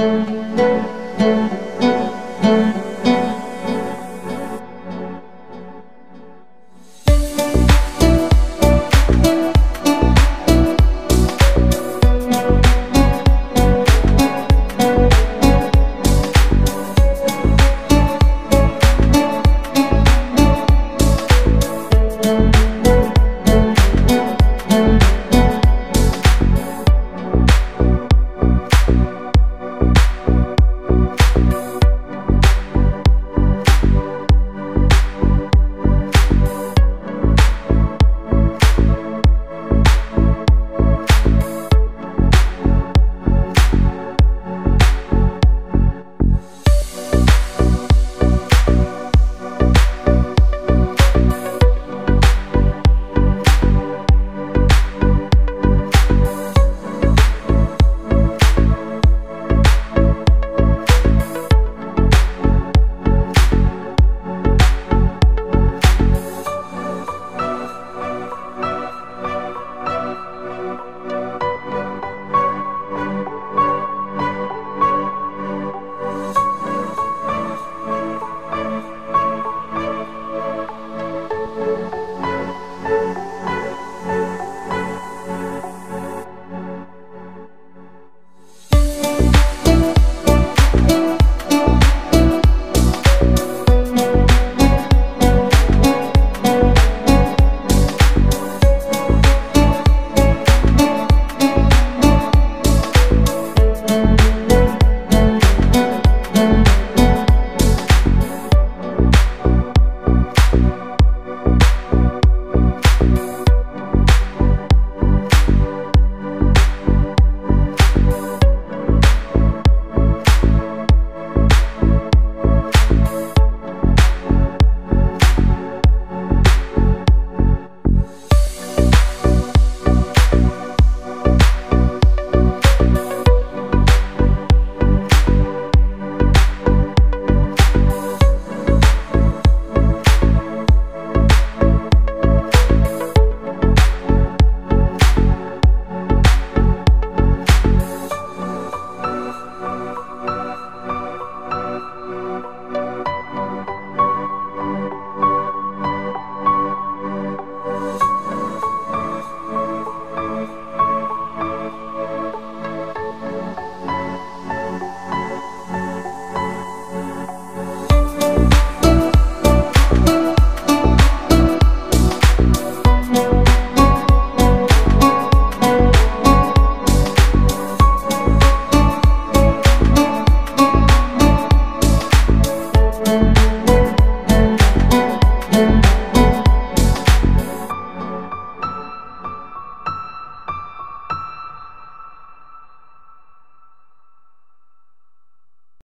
Música